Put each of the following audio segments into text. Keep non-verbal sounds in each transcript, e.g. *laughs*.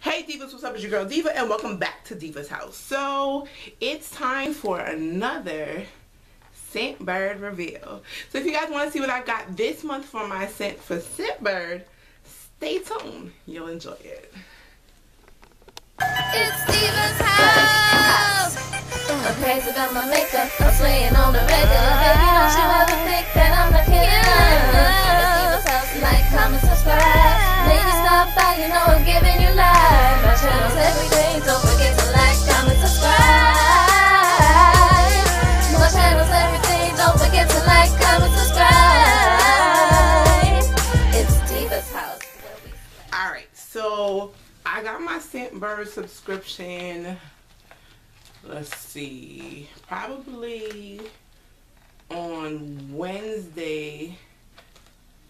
Hey Divas, what's up? It's your girl Diva and welcome back to Diva's House. So it's time for another Scentbird reveal. So if you guys want to see what I got this month for my scent for Scentbird, stay tuned. You'll enjoy it. It's Diva's house. I'm crazy about my makeup. I'm swaying on the regular. Baby, don't you ever think that I'm not killer? It's Diva's house. Like, comment, subscribe. Lady, stop by. You know Scentbird subscription. Let's see, probably on Wednesday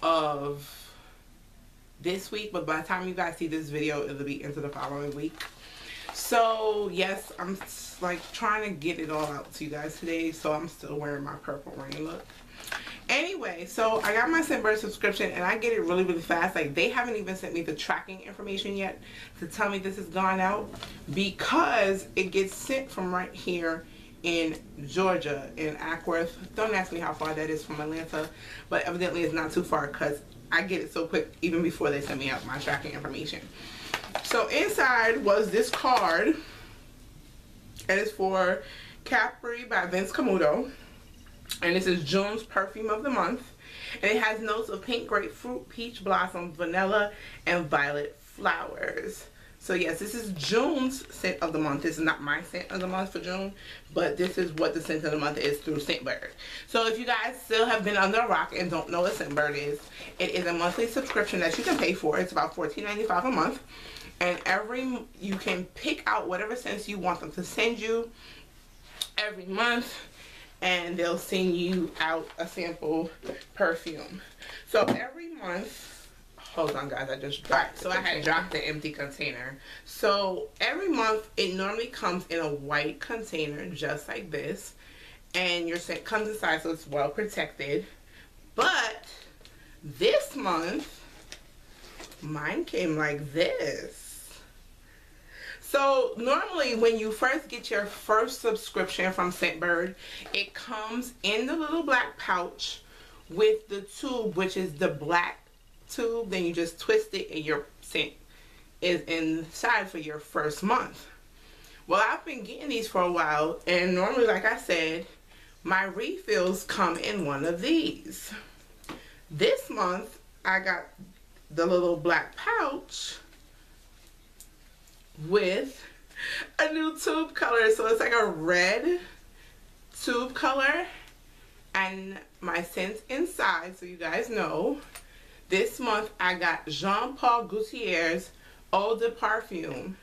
of this week, but by the time you guys see this video, it'll be into the following week. So yes, I'm like trying to get it all out to you guys today. So I'm still wearing my purple rain look. Anyway, so I got my Scentbird subscription and I get it really, really fast. Like they haven't even sent me the tracking information yet to tell me this has gone out because it gets sent from right here in Georgia in Acworth. Don't ask me how far that is from Atlanta, but evidently it's not too far because I get it so quick even before they send me out my tracking information. So inside was this card. And It is for Capri by Vince Camuto. And this is June's perfume of the month. And it has notes of pink grapefruit, peach blossom, vanilla, and violet flowers. So yes, this is June's scent of the month. This is not my scent of the month for June, but this is what the scent of the month is through Scentbird. So if you guys still have been under a rock and don't know what Scentbird is, it is a monthly subscription that you can pay for. It's about $14.95 a month. And every, you can pick out whatever scents you want them to send you every month and they'll send you out a sample perfume. So every month, hold on guys, I just dropped. So I had dropped the empty container. So every month it normally comes in a white container just like this. And your scent comes inside so it's well protected. But this month, mine came like this. So normally when you first get your first subscription from Scentbird, it comes in the little black pouch with the tube, which is the black tube. Then you just twist it and your scent is inside for your first month. Well, I've been getting these for a while and normally, like I said, my refills come in one of these. This month, I got the little black pouch with a new tube color. So it's like a red tube color and my scents inside so you guys know. This month I got Jean Paul Gaultier's Eau de Parfum.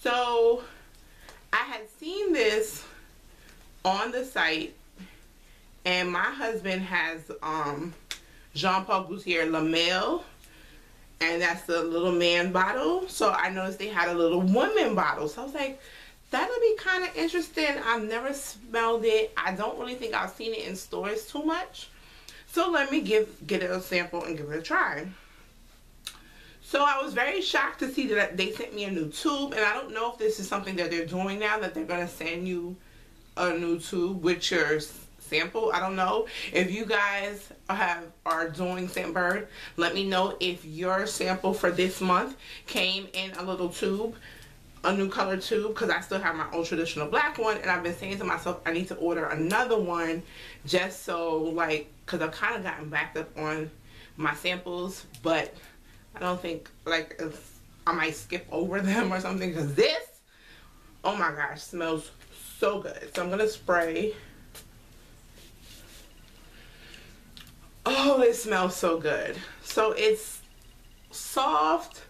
So I had seen this on the site and my husband has um, Jean Paul Gaultier La Male and that's the little man bottle. So I noticed they had a little woman bottle. So I was like, that'll be kind of interesting. I've never smelled it. I don't really think I've seen it in stores too much. So let me give get it a sample and give it a try. So I was very shocked to see that they sent me a new tube. And I don't know if this is something that they're doing now, that they're going to send you a new tube with your sample. I don't know. If you guys have are doing Scentbird, let me know if your sample for this month came in a little tube a new color tube because I still have my old traditional black one and I've been saying to myself I need to order another one just so like because I've kind of gotten backed up on my samples but I don't think like I might skip over *laughs* them or something because this oh my gosh smells so good so I'm gonna spray oh it smells so good. So it's soft.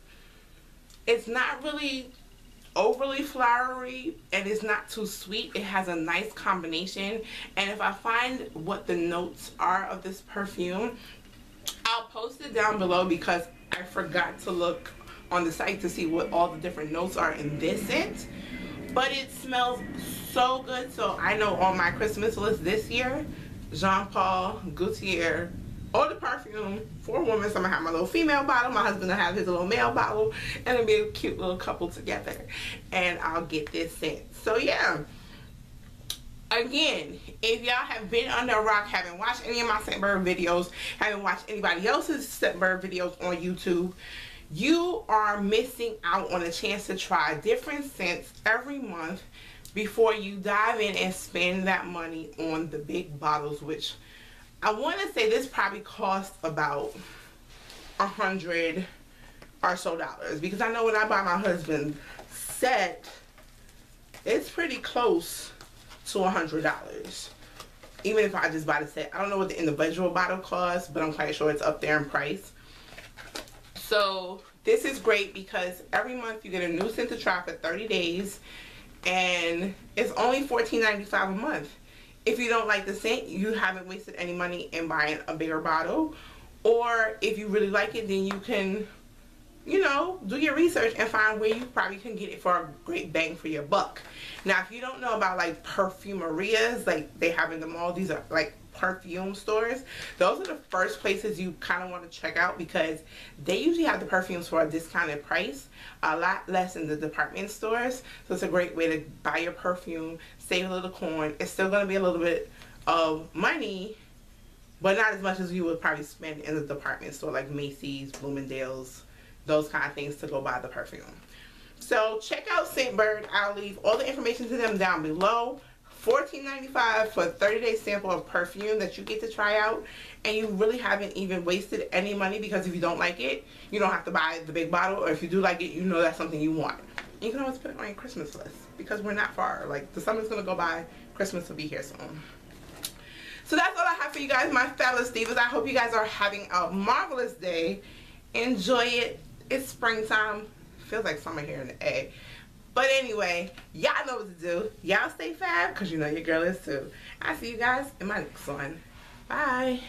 It's not really overly flowery and it's not too sweet. It has a nice combination. And if I find what the notes are of this perfume I'll post it down below because I forgot to look on the site to see what all the different notes are in this scent. But it smells so good. So I know on my Christmas list this year Jean Paul Gaultier the perfume for women. So I'm gonna have my little female bottle, my husband will have his little male bottle, and it'll be a cute little couple together. And I'll get this scent. So yeah. Again, if y'all have been under a rock, haven't watched any of my Scentbird videos, haven't watched anybody else's Scentbird videos on YouTube, you are missing out on a chance to try different scents every month before you dive in and spend that money on the big bottles, which I want to say this probably cost about a hundred or so dollars because I know when I buy my husband set, it's pretty close to a hundred dollars. Even if I just buy the set, I don't know what the individual bottle costs, but I'm quite sure it's up there in price. So this is great because every month you get a new scent to try for 30 days and it's only $14.95 a month. If you don't like the scent, you haven't wasted any money in buying a bigger bottle. Or if you really like it, then you can, you know, do your research and find where you probably can get it for a great bang for your buck. Now, if you don't know about like perfumerias, like they have in the mall, these are like perfume stores those are the first places you kind of want to check out because they usually have the perfumes for a discounted price a lot less in the department stores so it's a great way to buy your perfume save a little coin it's still going to be a little bit of money but not as much as you would probably spend in the department store like Macy's, Bloomingdale's, those kind of things to go buy the perfume. So check out Scentbird. I'll leave all the information to them down below. $14.95 for a 30 day sample of perfume that you get to try out and you really haven't even wasted any money because if you don't like it you don't have to buy the big bottle or if you do like it you know that's something you want. You can always put it on your Christmas list because we're not far like the summer's gonna go by Christmas will be here soon. So that's all I have for you guys my fellas divas. I hope you guys are having a marvelous day. Enjoy it. It's springtime. Feels like summer here in the A but anyway, y'all know what to do. Y'all stay fab because you know your girl is too. I'll see you guys in my next one. Bye.